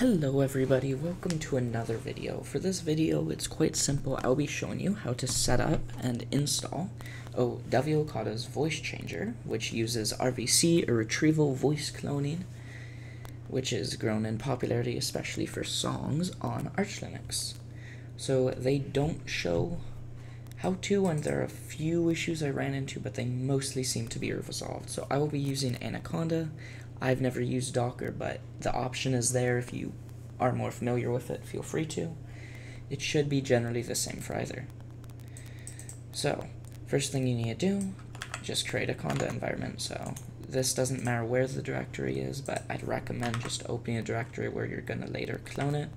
Hello everybody, welcome to another video. For this video, it's quite simple. I'll be showing you how to set up and install oh, W-Okada's voice changer, which uses RVC, or retrieval voice cloning, which is grown in popularity especially for songs on Arch Linux. So they don't show how to, and there are a few issues I ran into, but they mostly seem to be resolved. So I will be using Anaconda. I've never used Docker, but the option is there if you are more familiar with it, feel free to. It should be generally the same for either. So, first thing you need to do, just create a conda environment. So, this doesn't matter where the directory is, but I'd recommend just opening a directory where you're going to later clone it.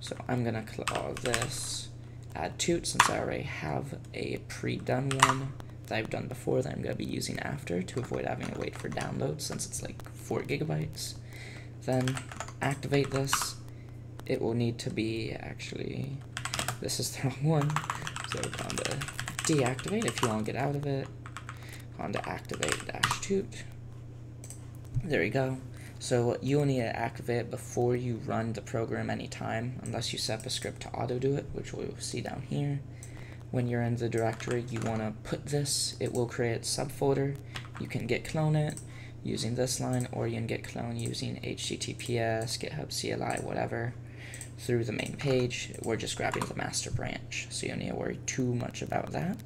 So, I'm going to call uh, this add toot since I already have a pre-done one that I've done before that I'm going to be using after to avoid having to wait for download since it's like 4 gigabytes. Then activate this. It will need to be actually, this is the wrong one, so conda deactivate if you want to get out of it. Conda activate dash toot. There we go. So you will need to activate it before you run the program anytime, unless you set a script to auto do it, which we'll see down here when you're in the directory, you want to put this. It will create subfolder. You can git clone it using this line, or you can git clone using HTTPS, GitHub CLI, whatever, through the main page. We're just grabbing the master branch, so you don't need to worry too much about that.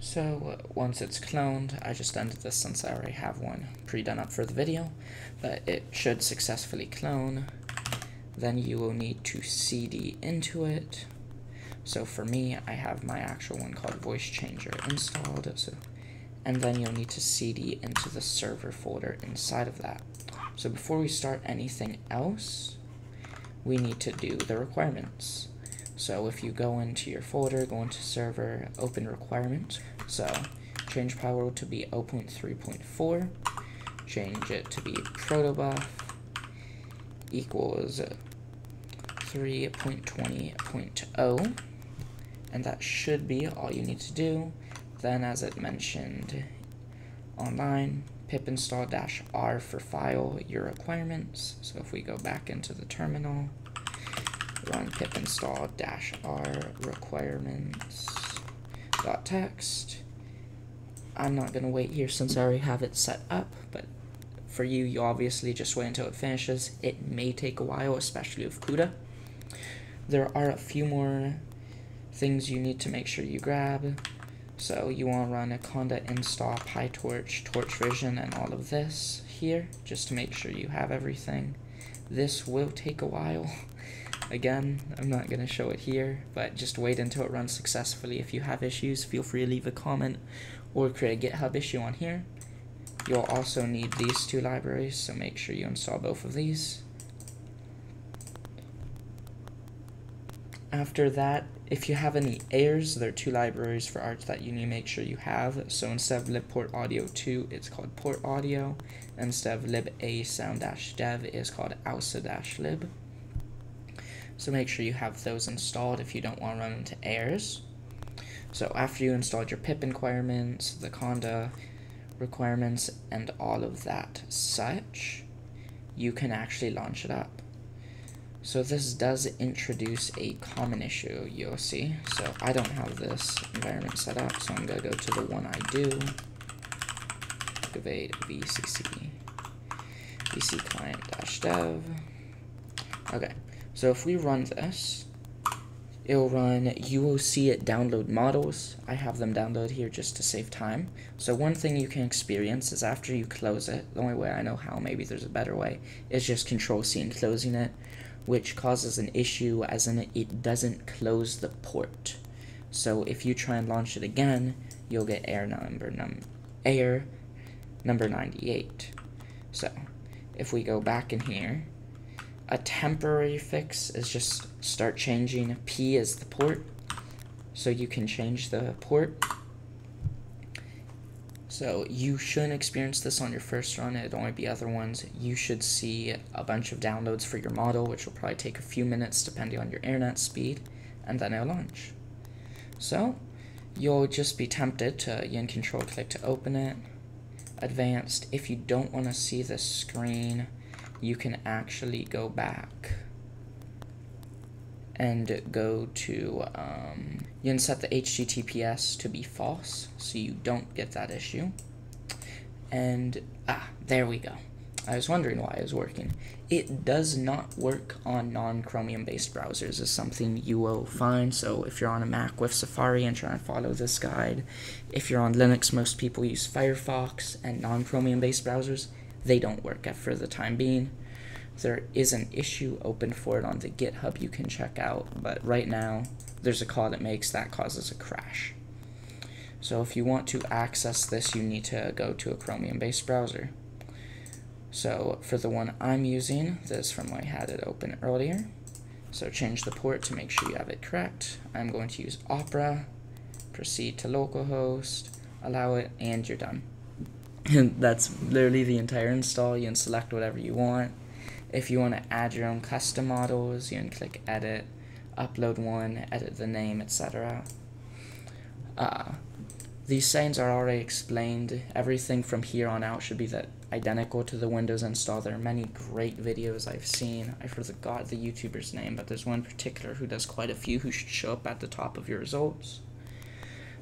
So once it's cloned, I just ended this since I already have one pre-done up for the video, but it should successfully clone. Then you will need to cd into it. So for me, I have my actual one called Voice Changer installed. So, and then you'll need to cd into the server folder inside of that. So before we start anything else, we need to do the requirements. So if you go into your folder, go into server, open requirements. So change pyworld to be 0.3.4, change it to be protobuf equals 3.20.0 and that should be all you need to do. Then, as it mentioned online, pip install dash r for file your requirements. So if we go back into the terminal, run pip install dash r requirements dot text. I'm not gonna wait here since I already have it set up, but for you, you obviously just wait until it finishes. It may take a while, especially with CUDA. There are a few more things you need to make sure you grab. So you want to run a conda install PyTorch, Torch Vision, and all of this here, just to make sure you have everything. This will take a while. Again, I'm not going to show it here, but just wait until it runs successfully. If you have issues, feel free to leave a comment or create a GitHub issue on here. You'll also need these two libraries, so make sure you install both of these. After that, if you have any errors, there are two libraries for Arch that you need to make sure you have. So instead of libport audio 2, it's called port audio. Instead of libasound-dev, it's called alsa-lib. So make sure you have those installed if you don't want to run into errors. So after you installed your pip requirements, the conda requirements, and all of that such, you can actually launch it up. So this does introduce a common issue, you'll see. So I don't have this environment set up, so I'm to go to the one I do. Activate VCC, VC client dash dev. Okay, so if we run this, it'll run, you will see it download models. I have them download here just to save time. So one thing you can experience is after you close it, the only way I know how, maybe there's a better way, is just control C and closing it which causes an issue as in it doesn't close the port. So if you try and launch it again, you'll get error number num error number 98. So if we go back in here, a temporary fix is just start changing P as the port. So you can change the port so you shouldn't experience this on your first run, it'd only be other ones. You should see a bunch of downloads for your model, which will probably take a few minutes depending on your internet speed, and then it'll launch. So you'll just be tempted to yin control click to open it. Advanced, if you don't want to see the screen, you can actually go back and go to, um, you can set the HTTPS to be false, so you don't get that issue. And, ah, there we go. I was wondering why it was working. It does not work on non-Chromium based browsers is something you will find. So if you're on a Mac with Safari and trying to follow this guide, if you're on Linux, most people use Firefox and non-Chromium based browsers. They don't work for the time being. There is an issue open for it on the GitHub you can check out, but right now there's a call that makes that causes a crash. So if you want to access this, you need to go to a Chromium-based browser. So for the one I'm using, this from when I had it open earlier. So change the port to make sure you have it correct. I'm going to use Opera, proceed to localhost, allow it, and you're done. And that's literally the entire install. You can select whatever you want. If you want to add your own custom models, you can click edit, upload one, edit the name, etc. Uh, these settings are already explained. Everything from here on out should be the identical to the Windows install. There are many great videos I've seen. I forgot the YouTuber's name, but there's one particular who does quite a few who should show up at the top of your results.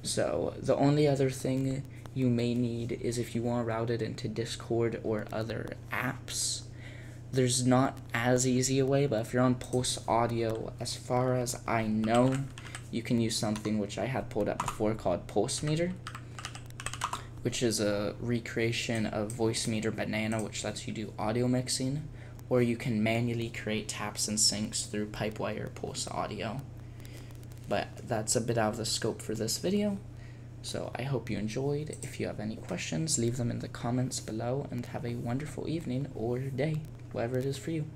So the only other thing you may need is if you want to route it into Discord or other apps there's not as easy a way, but if you're on Pulse Audio, as far as I know, you can use something which I had pulled up before called PulseMeeter, which is a recreation of Voicemeeter Banana, which lets you do audio mixing, or you can manually create taps and sinks through Pipewire Pulse Audio. But that's a bit out of the scope for this video. So I hope you enjoyed. If you have any questions, leave them in the comments below and have a wonderful evening or day whatever it is for you.